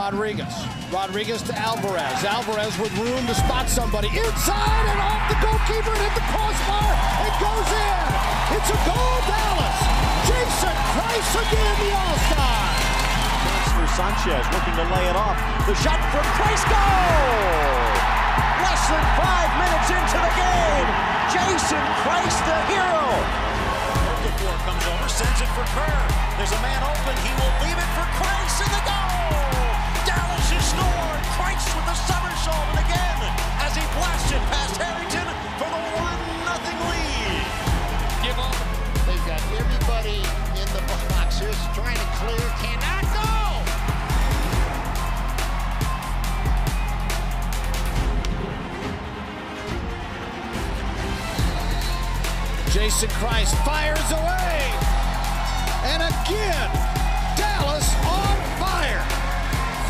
Rodriguez. Rodriguez to Alvarez. Alvarez with room to spot somebody inside and off the goalkeeper and hit the crossbar. It goes in. It's a goal, Dallas. Jason Kreis again, the All-Star. for Sanchez looking to lay it off. The shot from Kreis, goal! Less than five minutes into the game, Jason Kreis, the hero. Okafor comes over, sends it for Kerr. There's a man open. He will leave it for Kreis in the goal. Jason Kreis fires away. And again, Dallas on fire.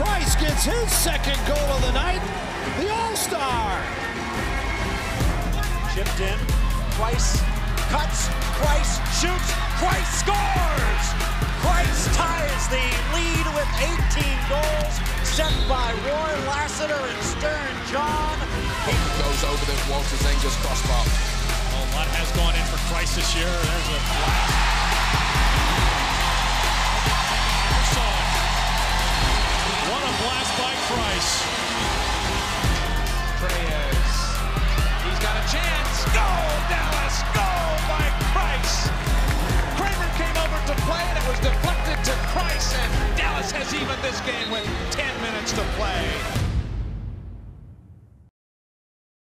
Kreis gets his second goal of the night. The All-Star. Chipped in. Kreis cuts. Kreis shoots. Kreis scores. Kreis ties the lead with 18 goals set by Roy Lassiter and Stern John. He goes over the Walter Zenga's crossbar. Oh, a lot has gone in for Kreis this year. There's a blast. What a blast by Kreis. Reyes. He's got a chance. Goal, Dallas. Goal by Kreis. Kramer came over to play, and it was deflected to Kreis, and Dallas has even this game with 10 minutes to play.